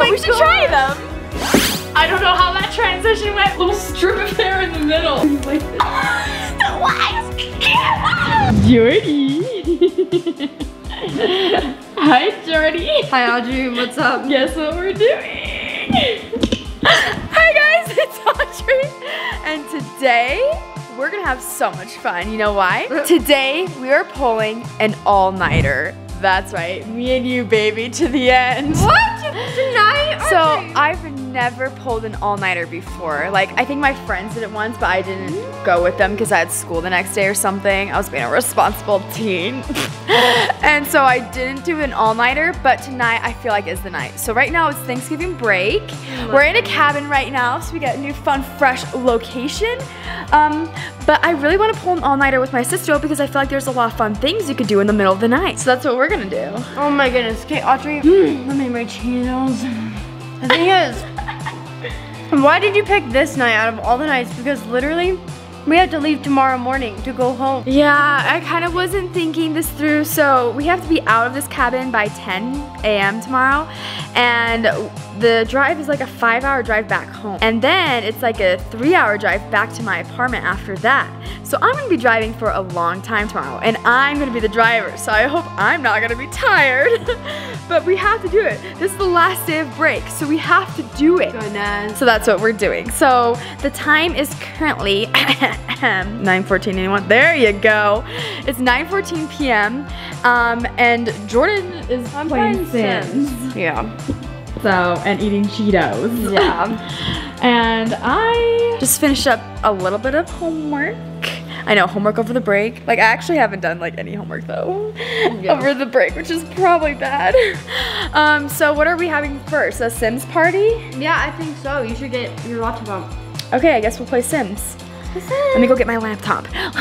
but we should try them. I don't know how that transition went. Little strip of hair in the middle. Jordy. Hi, Jordy. Hi Audrey, what's up? Guess what we're doing? Hi guys, it's Audrey. And today, we're gonna have so much fun. You know why? today, we are pulling an all-nighter. That's right, me and you, baby, to the end. What? Tonight? So Audrey? I've never pulled an all-nighter before. Like I think my friends did it once, but I didn't go with them because I had school the next day or something. I was being a responsible teen. and so I didn't do an all-nighter, but tonight I feel like is the night. So right now it's Thanksgiving break. We're in a cabin right now, so we got a new fun, fresh location. Um, but I really want to pull an all-nighter with my sister because I feel like there's a lot of fun things you could do in the middle of the night. So that's what we're gonna do. Oh my goodness. Okay, Audrey, hmm. let me my Cheetos. The thing is, why did you pick this night out of all the nights? Because literally, we have to leave tomorrow morning to go home. Yeah, I kind of wasn't thinking this through. So we have to be out of this cabin by 10 a.m. tomorrow. And the drive is like a five hour drive back home. And then it's like a three hour drive back to my apartment after that. So I'm gonna be driving for a long time tomorrow. And I'm gonna be the driver. So I hope I'm not gonna be tired. but we have to do it. This is the last day of break. So we have to do it. Goodness. So that's what we're doing. So the time is currently 9:14. Anyone? There you go. It's 9:14 p.m. Um, and Jordan is playing Sims. Yeah. So and eating Cheetos. Yeah. and I just finished up a little bit of homework. I know homework over the break. Like I actually haven't done like any homework though over the break, which is probably bad. Um, so what are we having first? A Sims party? yeah, I think so. You should get your laptop out. Okay, I guess we'll play Sims. Let me go get my laptop. I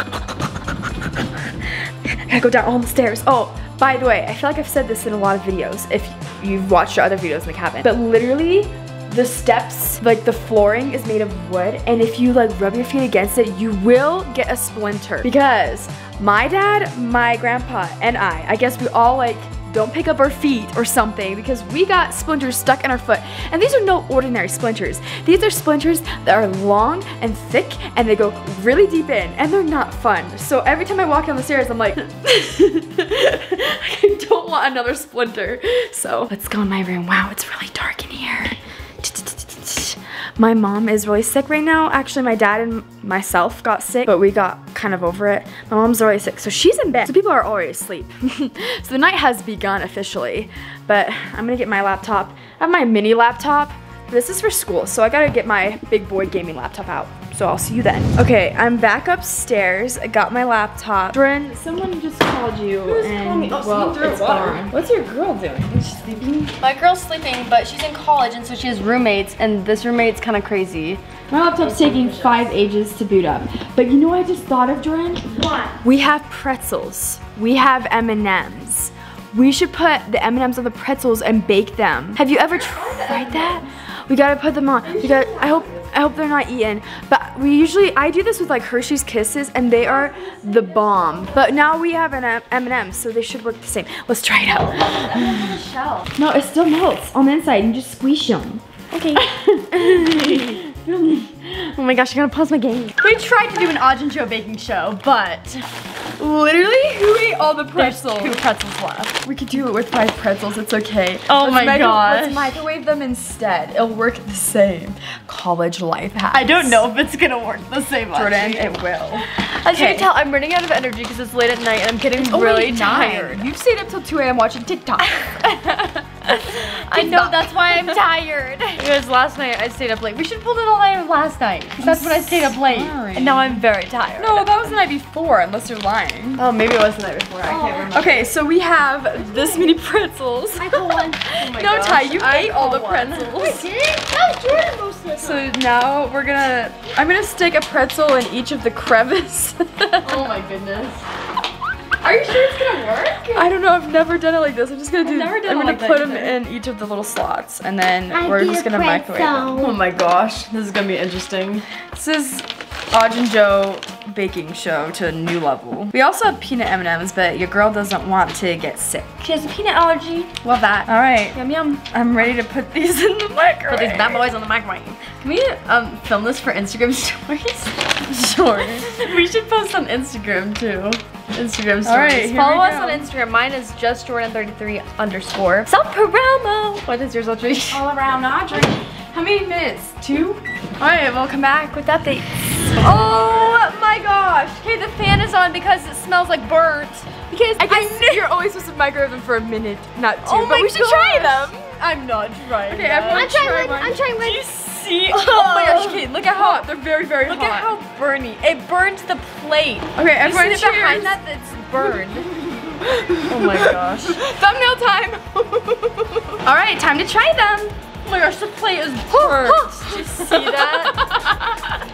gotta go down all the stairs. Oh, by the way, I feel like I've said this in a lot of videos if you've watched your other videos in the cabin. But literally, the steps, like the flooring is made of wood and if you like rub your feet against it, you will get a splinter. Because my dad, my grandpa, and I, I guess we all like don't pick up our feet or something because we got splinters stuck in our foot. And these are no ordinary splinters. These are splinters that are long and thick and they go really deep in and they're not fun. So every time I walk down the stairs, I'm like, I don't want another splinter. So let's go in my room. Wow, it's really dark in here. My mom is really sick right now. Actually, my dad and myself got sick, but we got kind of over it. My mom's really sick, so she's in bed. So people are already asleep. so the night has begun officially, but I'm gonna get my laptop. I have my mini laptop. This is for school, so I gotta get my big boy gaming laptop out. So I'll see you then. Okay, I'm back upstairs. I got my laptop. Jordan, someone just called you and calling me? Oh, someone well, threw it's water. gone. What's your girl doing? Is she sleeping? My girl's sleeping, but she's in college, and so she has roommates, and this roommate's kind of crazy. My laptop's taking five ages to boot up. But you know what I just thought of, Jordan? What? We have pretzels. We have M&Ms. We should put the M&Ms on the pretzels and bake them. Have you ever tried that? We gotta put them on. We got. I hope. I hope they're not eaten. But we usually. I do this with like Hershey's Kisses, and they are the bomb. But now we have an M&Ms, so they should work the same. Let's try it out. No, it still melts on the inside. You just squeeze them. Okay. oh my gosh, I'm gonna pause my game. we tried to do an and Joe baking show, but Literally, who ate all the there's pretzels? two pretzels left. We could do it with five pretzels, it's okay. Oh Let's my gosh. Let's microwave them instead. It'll work the same. College life hacks. I don't know if it's gonna work the same. Jordan, it will. As you can tell, I'm running out of energy because it's late at night and I'm getting oh, Only really tired. You've stayed up till 2 a.m. watching TikTok. I know, that's why I'm tired. Because last night I stayed up late. We should pull it all night last night. That's when I stayed up late. sorry. And now I'm very tired. no, that was the night before, unless you're lying. Oh, maybe it was the night before. I can't oh. remember. Okay, so we have this many pretzels. I pulled one. Oh no, gosh, Ty, you I ate all the pulled one. pretzels. I didn't? That was Jordan most of the time. So now we're gonna, I'm gonna stick a pretzel in each of the crevice. Oh my goodness. Are you sure it's gonna work? I don't know. I've never done it like this. I'm just gonna do. never done I'm gonna like put them either. in each of the little slots, and then I we're just gonna microwave them. Oh my gosh, this is gonna be interesting. This is Aj and Joe baking show to a new level. We also have peanut M&Ms, but your girl doesn't want to get sick. She has a peanut allergy. Love that. All right, Yum yum. I'm ready to put these in the microwave. Put these bad boys on the microwave. Can we um, film this for Instagram stories? Sure. we should post on Instagram too. Instagram stories. All right, here Follow we us go. on Instagram. Mine is just Jordan33 underscore. Self promo. What is yours, Audrey? All around Audrey. How many minutes? Two? All right, we'll come back with updates. Oh my gosh. Okay, the fan is on because it smells like burnt. Because I guess you're always supposed to microwave them for a minute, not two. Oh but my we should try them. I'm not trying. Okay, that. everyone I'm trying try one. one. I'm trying one. You see? Oh my gosh, okay, look at how hot. They're very, very Look hot. Look at how burny. It burned the plate. Okay, You everyone see that behind cheers. that that's burned. oh my gosh. Thumbnail time. All right, time to try them. Oh my gosh, the plate is burnt. Did you see that?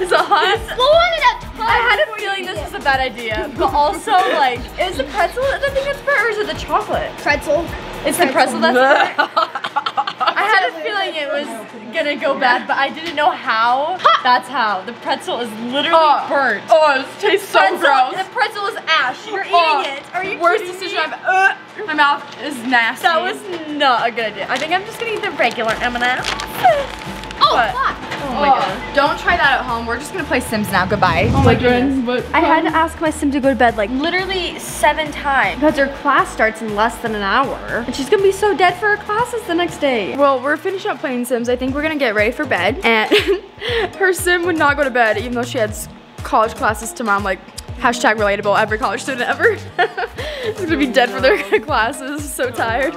Is it hot? Blow on it up. I had a feeling this was a bad idea, but also like, is the pretzel the thing that's burnt or is it the chocolate? Pretzel. It's the pretzel that's burnt. I had a feeling it was gonna go bad, but I didn't know how. That's how. The pretzel is literally Oh. burnt. Oh, it tastes so pretzel, gross. The pretzel is ash. You're eating Oh, it. Are you Worst decision me? I've. Uh, my mouth is nasty. That was not a good idea. I think I'm just gonna eat the regular M&M. Oh, What? Fuck. Oh my god. Oh. Don't try that at home. We're just gonna play Sims now. Goodbye. Oh my goodness. But I had to ask my sim to go to bed like literally seven times because her class starts in less than an hour. And she's gonna be so dead for her classes the next day. Well, we're finished up playing Sims. I think we're gonna get ready for bed. And her sim would not go to bed, even though she had college classes to I'm like, hashtag relatable. Every college student ever is gonna be dead for their classes. So tired.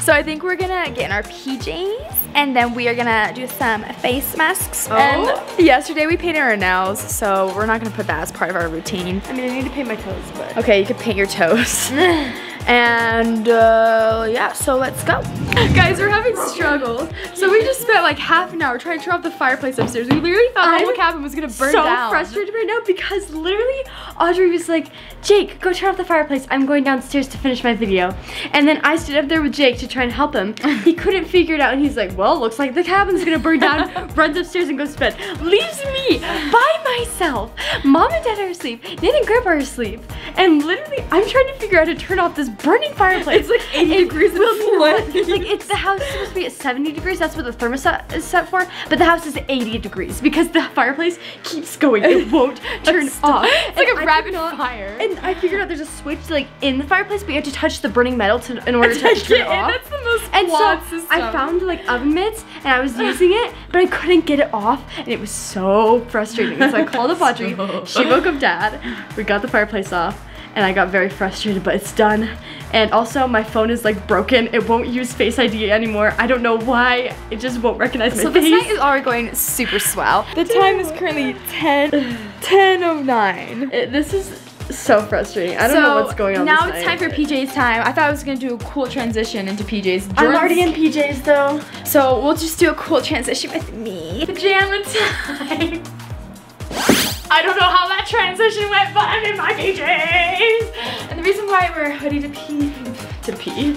So I think we're gonna get in our PJs, and then we are gonna do some face masks. Oh. And yesterday we painted our nails, so we're not gonna put that as part of our routine. I mean, I need to paint my toes, but. Okay, you could paint your toes. and uh, yeah, so let's go. Guys, we're having struggles. So we just spent like half an hour trying to turn off the fireplace upstairs. We literally thought the whole cabin was gonna burn so down. So frustrated right now because literally Audrey was like, Jake, go turn off the fireplace. I'm going downstairs to finish my video. And then I stood up there with Jake to try and help him. He couldn't figure it out and he's like, well, looks like the cabin's gonna burn down. Runs upstairs and goes to bed. Leaves me by myself. Mom and dad are asleep. Nan and grandpa are asleep. And literally, I'm trying to figure out how to turn off this burning fireplace. It's like 80 It degrees in will. Like it's the house is supposed to be at 70 degrees. That's what the thermostat is set for. But the house is 80 degrees because the fireplace keeps going. It won't turn off. It's like And a I rapid not- fire. And I figured out there's a switch like in the fireplace, but you have to touch the burning metal to, in order to turn it off. That's the most And so system. I found like oven mitts and I was using it, but I couldn't get it off, and it was so frustrating. So I called up Audrey. She woke up Dad. We got the fireplace off, and I got very frustrated, but it's done. And also, my phone is like broken. It won't use Face ID anymore. I don't know why. It just won't recognize my So face. this night is already going super swell. The time is currently 10, 10.09. It- this is so frustrating. I don't know what's going on. Now it's time for PJ's time. I thought I was gonna do a cool transition into PJ's. I'm already in PJs though. So we'll just do a cool transition with me. Pajama time. I don't know how that transition went, but I'm in my PJs. And the reason why I wear a hoodie to pee, to pee,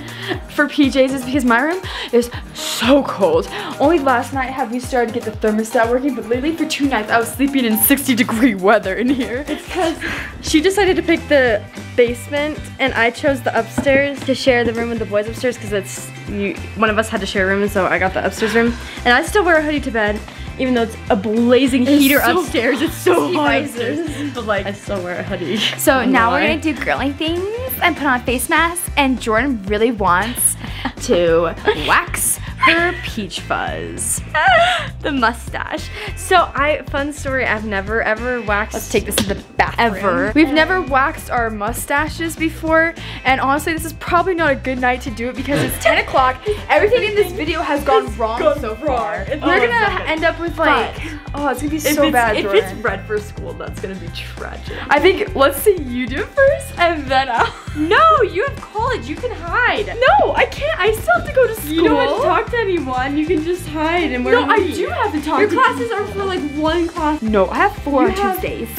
for PJs is because my room is so cold. Only last night have we started to get the thermostat working, but lately for two nights I was sleeping in 60 degree weather in here. Because she decided to pick the basement and I chose the upstairs to share the room with the boys upstairs because it's you one of us had to share a room and so I got the upstairs room. And I still wear a hoodie to bed even though it's a blazing heater so- upstairs. It's so hot But like I still wear a hoodie. So now we're gonna do girly things and put on face masks and Jordan really wants to wax her peach fuzz. the mustache. So I fun story, I've never ever waxed Let's take this to the bathroom. Ever. We've never waxed our mustaches before, and honestly, this is probably not a good night to do it because it's 10 o'clock. Everything in this video has gone wrong so far. It's- We're oh, gonna end up with like, oh, it's gonna be so it's, bad, if Jordan. it's red for school, that's gonna be tragic. I think let's see you do it first, and then I'll. No, you have college. You can hide. No, I can't. I still have to go to school. You don't have to talk to anyone. You can just hide and wear No, a I do have to talk Your classes are for like one class. No, I have four You on have- Tuesdays.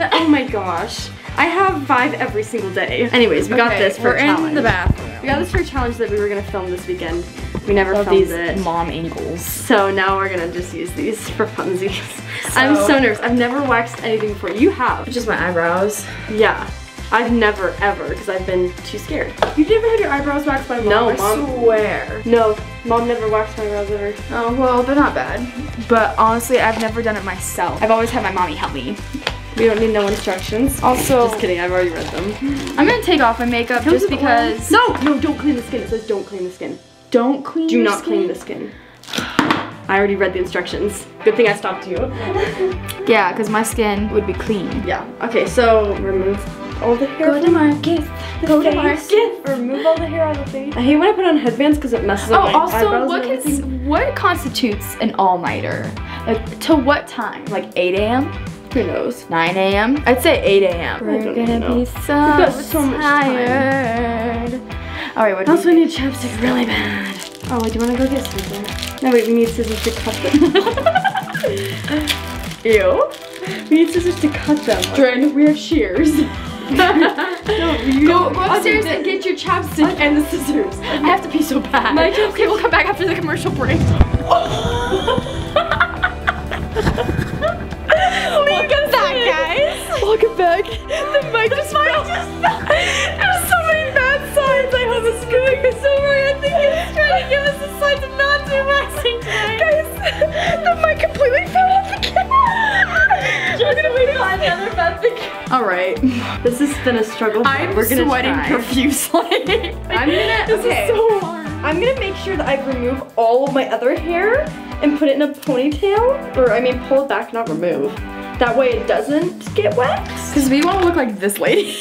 Oh my gosh. I have five every single day. Anyways, we got this for we're a in the bathroom. We got this for a challenge that we were gonna film this weekend. We never Love filmed these it. mom angles. So now we're gonna just use these for funsies. I'm so nervous. I've never waxed anything before. You have. Just my eyebrows. Yeah. I've never ever because I've been too scared. You never had your eyebrows waxed by mom? No, I Mom. swear. No, mom never waxed my eyebrows ever. Oh, well, they're not bad. But honestly, I've never done it myself. I've always had my mommy help me. We don't need no instructions. Also, Just kidding, I've already read them. I'm gonna take off my makeup just because. No, no, don't clean the skin. It says don't clean the skin. Don't clean Do not skin. clean the skin. I already read the instructions. Good thing I stopped you. Yeah, because my skin would be clean. Yeah. Okay, so remove all the hair. Go to market. Go to market. Remove all the hair out of the face. I hate when I put on headbands because it messes up Oh, my also, eyebrows everything. cons- what constitutes an all-nighter? Like, to what time? Like 8 a.m., Who knows? 9 a.m.? I'd say 8 a.m. We're gonna know. be so, so tired. All right, what do also you need chapstick really bad. Oh, wait, do you want to go get something? No, wait, we need scissors to cut them. Ew. We need scissors to cut them. Dren, we have shears. No, you Go, go upstairs and get your chapstick and the scissors. I have to pee so bad. My chapstick- okay, we'll come back after the commercial break. Back. The mic just fell. There's so many bad signs. I hope it's going this over. I think it's trying to give us the signs of not doing waxing today. Guys, the mic completely fell off again. We're gonna wait on another bad thing. All right. This has been a struggle. I'm We're gonna sweating try. profusely. I'm gonna. This okay. is so hard. I'm gonna make sure that I remove all of my other hair and put it in a ponytail, or I mean, pull it back, not remove. That way it doesn't get waxed. Because we want to look like this lady.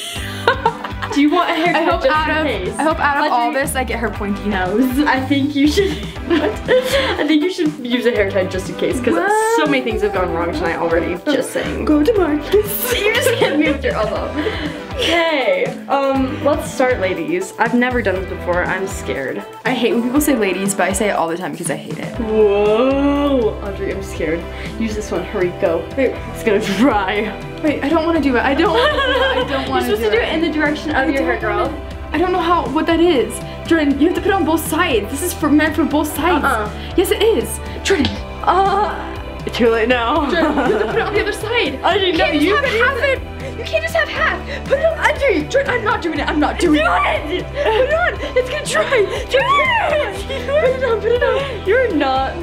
Do you want a haircut I hope just out in of case? I hope out of all this I get her pointy nose. I think you should. I think you should use a haircut just in case, because so many things have gone wrong tonight already. Just saying. Go to Marcus. you just hit me with your elbow. Okay. Um. Let's start, ladies. I've never done this before. I'm scared. I hate when people say ladies, but I say it all the time because I hate it. Whoa, Audrey, I'm scared. Use this one. Hurry, go. Wait, it's gonna dry. Wait, I don't want to do it. I don't want to do it. I don't want You're supposed to do it in the direction of I your hair, girl. wanna- I don't know how what that is. Jordan, you have to put it on both sides. This is for meant for both sides. Uh-uh. Yes, it is. Jordan, Uh, too late now. Jordan, you have to put it on the other side. I didn't You know you have it. Jordan, I'm not doing it. I'm not doing it. Put it on. It's gonna dry. Jordan, put it on. Put it on. You're not.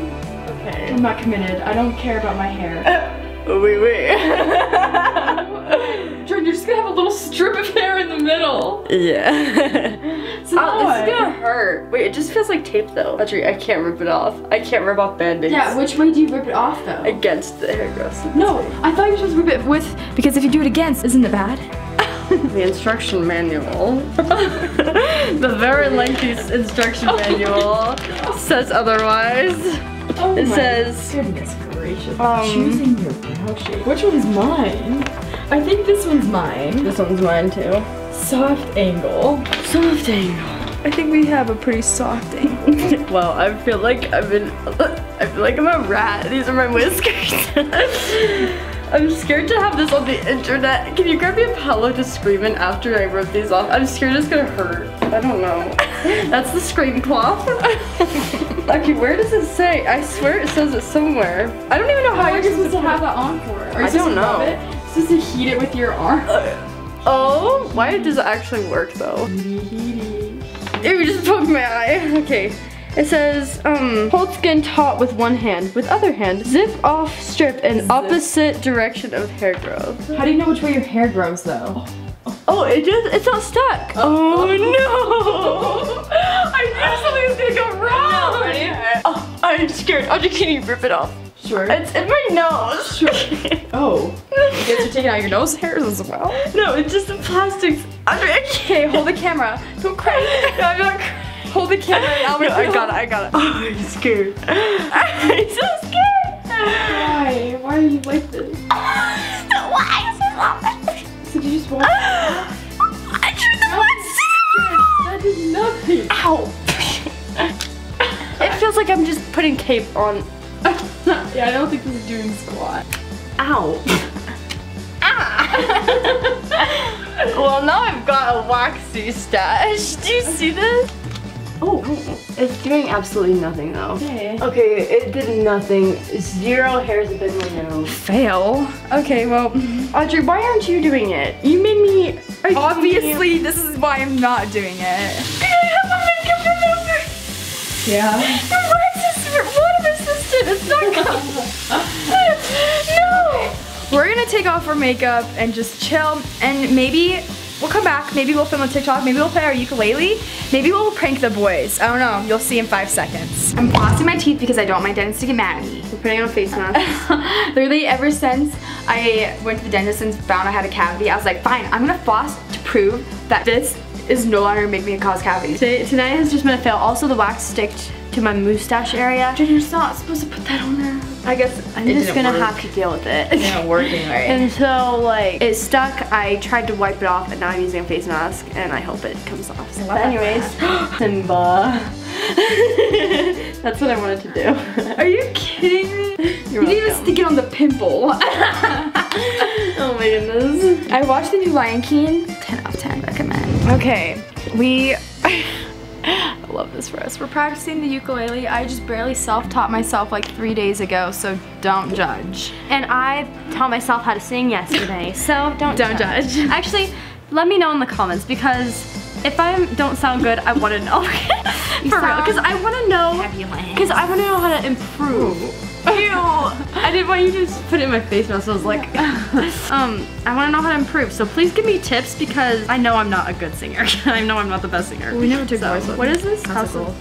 Okay. I'm not committed. I don't care about my hair. Uh, oh, wait, wait. Jordan, you're just gonna have a little strip of hair in the middle. yeah. So Oh, this is gonna hurt. Wait, it just feels like tape though. Audrey, I can't rip it off. I can't rip off band-aids. Yeah, which way do you rip it off though? Against the hair growth. no, I thought you were supposed to rip it with because if you do it against, isn't it bad? The instruction manual. the very lengthy instruction manual says otherwise. Oh It says, goodness gracious. Um, Choosing your brow shape. Which one's mine? I think this one's mine. this one's mine too. Soft angle. Soft angle. I think we have a pretty soft angle. well, I feel like I've been, I feel like I'm a rat. These are my whiskers. I'm scared to have this on the internet. Can you grab me a pillow to scream in after I rip these off? I'm scared it's gonna hurt. I don't know. That's the scream cloth. okay, where does it say? I swear it says it somewhere. I don't even know how How you're you supposed to have that on for? Are I don't know. It? Supposed to heat it with your arm? Oh, why does it actually work though? Ew, just poked my eye. Okay. It says, um, hold skin taut with one hand. With other hand, zip off strip in opposite direction of hair growth. How do you know which way your hair grows though? Oh, it just, it's not stuck. Oh, no. I knew something was gonna go wrong. Oh, I'm scared. Audrey, can you rip it off? Sure. It's in my nose. Sure. Oh. You guys are taking out your nose hairs as well? no, it's just the plastics. I can't. Okay, hold the camera. Don't cry. No, I'm not crying. Hold the camera I'll No, I got it, I got it. Oh, I'm scared. I'm so scared. Why? Why are you like this? Why is it not? So did you just walk? I tried the That did nothing. Ow. it feels like I'm just putting tape on. yeah, I don't think this is doing squat. Ow. Ah. well, now I've got a waxy stash. Do you see this? Oh, oh, oh, it's doing absolutely nothing though. Okay. Okay, it did nothing. Zero hairs have been removed. Fail. Okay, well, Audrey, why aren't you doing it? You made me. Obviously this is why I'm not doing it. Yeah. My water resistant. It's not coming. no. We're gonna take off our makeup and just chill and maybe we'll come back. Maybe we'll film a TikTok. Maybe we'll play our ukulele. Maybe we'll prank the boys. I don't know. You'll see in five seconds. I'm flossing my teeth because I don't want my dentist to get mad at me. We're putting on face mask. Literally ever since I went to the dentist and found I had a cavity, I was like, fine, I'm gonna floss to prove that this is no longer making me cause cavities. Today, tonight has just been a fail. Also, the wax sticked to my mustache area. You're not supposed to put that on there. I guess I'm just gonna work. have to deal with it. It's not working right. And so like it stuck. I tried to wipe it off, and now I'm using a face mask, and I hope it comes off. So, anyways, Simba. That's what I wanted to do. Are you kidding me? You're you didn't even stick it on the pimple. Oh my goodness. I watched the new Lion King. 10 out of 10 recommend. Okay, we love this for us. We're practicing the ukulele. I just barely self-taught myself like three days ago, so don't judge. And I taught myself how to sing yesterday, so don't Don't judge. Actually, let me know in the comments because if I don't sound good, I want to know. For real, because I want to know. Because I want to know how to improve. Ew! I didn't want you to just put it in my face mask. So I was like, um, I want to know how to improve. So please give me tips because I know I'm not a good singer. I know I'm not the best singer. We never took so, voice. What is this? House House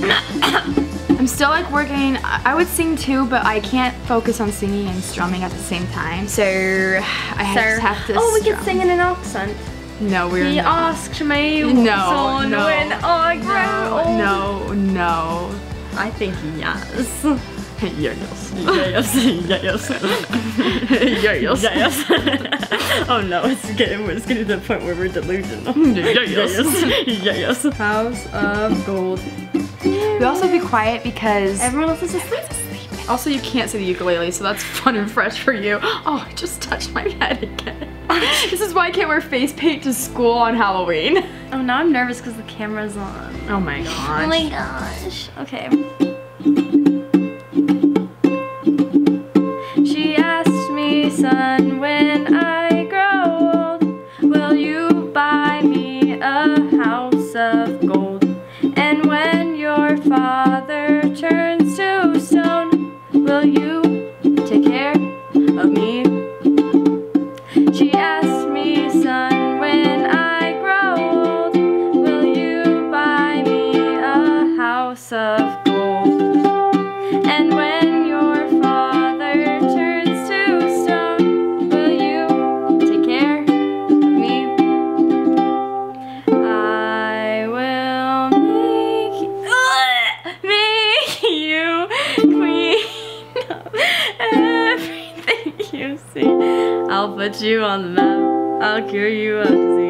I'm still like working. I would sing too, but I can't focus on singing and strumming at the same time. So I just have to. Oh, we can sing in an accent. No, we're He not. asked me No, no, when I grow No, old. no, no. I think yes. Yes. Yes. Yeah, yes. Yes. Yes. oh no, it's getting it's getting to the point where we're delusional. Yeah, yes. Yeah, yes. House of Gold. We also be quiet because Everyone else is asleep. Also you can't see the ukulele, so that's fun and fresh for you. Oh, I just touched my head again. this is why I can't wear face paint to school on Halloween. Oh, now I'm nervous because the camera's on. Oh my gosh. Oh my gosh. Okay. You on the map. I'll cure you of disease.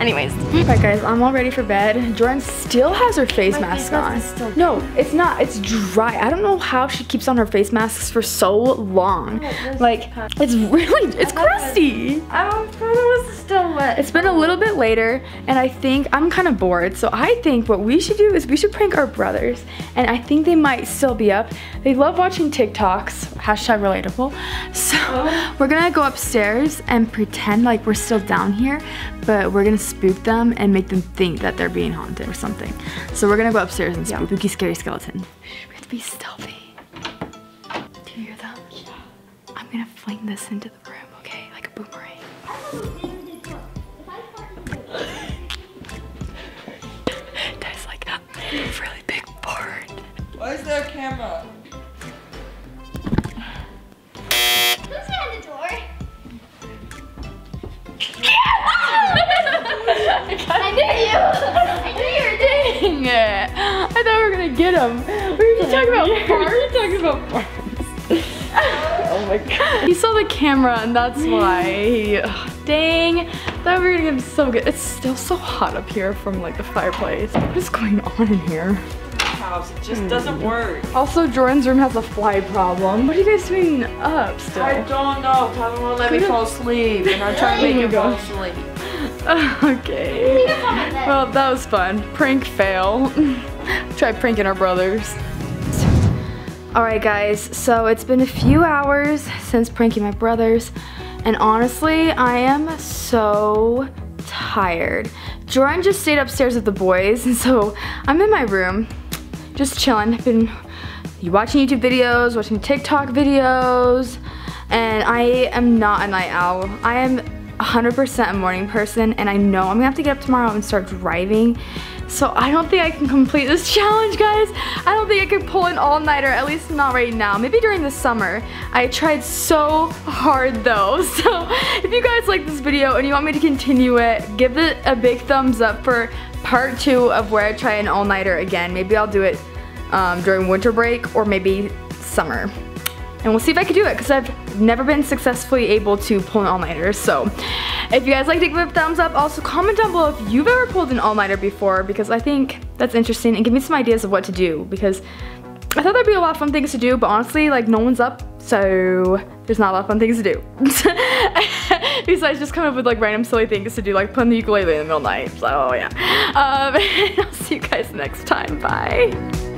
Okay. Anyways. Alright guys, I'm all ready for bed. Jordan still has her face My mask face on. is still no, it's not. It's dry. I don't know how she keeps on her face masks for so long. Oh, like, it's really, it's crusty. I thought it was still wet. It's been a little bit later, and I think I'm kind of bored. So I think what we should do is we should prank our brothers, and I think they might still be up. They love watching TikToks, hashtag relatable. So oh. we're gonna go upstairs and pretend like we're still down here, but we're gonna spook them and make them think that they're being haunted or something. So we're gonna go upstairs and spook spooky, scary skeleton. We have to be stealthy. Do you hear them? Yeah. I'm gonna fling this into the room, okay? Like a boomerang. Really big board. Why is there a camera? Who's behind the door? I knew you. I knew you were doing. It. I thought we were gonna get him. We were just talking about farts. talking about farts. oh my god. He saw the camera and that's why. He, ugh, dang. Were gonna get so good. It's still so hot up here from like the fireplace. What is going on in here? House, it just doesn't hmm. work. Also, Jordan's room has a fly problem. What are you guys doing up still? I don't know. Tyler won't let me fall asleep, and I'm trying to make him fall asleep. okay. Well, that was fun. Prank fail. Try pranking our brothers. Alright guys, so it's been a few hours since pranking my brothers, and honestly, I am so tired. Jordan just stayed upstairs with the boys, and so I'm in my room, just chilling. I've been watching YouTube videos, watching TikTok videos, and I am not a night owl. I am 100% a morning person, and I know I'm gonna have to get up tomorrow and start driving. So I don't think I can complete this challenge, guys. I don't think I can pull an all-nighter, at least not right now. Maybe during the summer. I tried so hard though. So if you guys like this video and you want me to continue it, give it a big thumbs up for part two of where I try an all-nighter again. Maybe I'll do it um, during winter break or maybe summer. And we'll see if I can do it because I've never been successfully able to pull an all-nighter. So if you guys like to give it a thumbs up, also comment down below if you've ever pulled an all-nighter before because I think that's interesting and give me some ideas of what to do because I thought there'd be a lot of fun things to do, but honestly, like no one's up, so there's not a lot of fun things to do. Besides just come up with like random silly things to do, like playing the ukulele in the middle of the night. So yeah. Um, I'll see you guys next time. Bye.